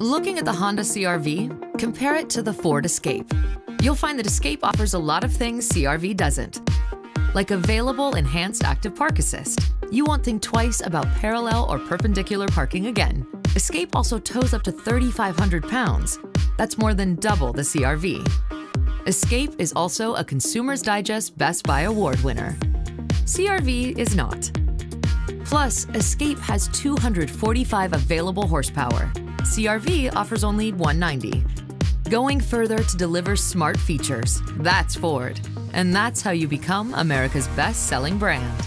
Looking at the Honda CRV, compare it to the Ford Escape. You'll find that Escape offers a lot of things CRV doesn't, like available enhanced active park assist. You won't think twice about parallel or perpendicular parking again. Escape also tows up to 3,500 pounds. That's more than double the CRV. Escape is also a Consumer's Digest Best Buy Award winner. CRV is not. Plus, Escape has 245 available horsepower. CRV offers only 190. Going further to deliver smart features. That's Ford. And that's how you become America's best selling brand.